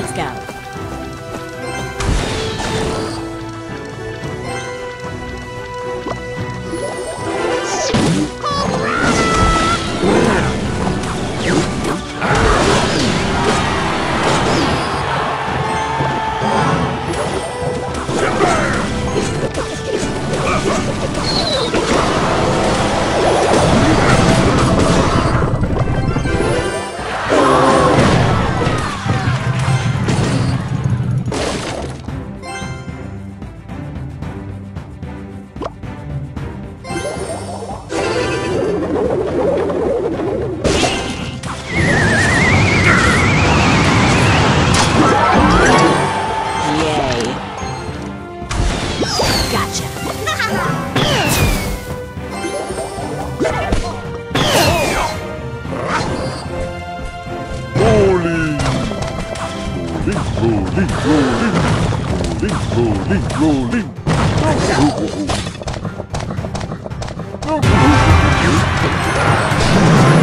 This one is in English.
Let's go. rolling, rolling, rolling, rolling, rolling. Oh, oh, oh.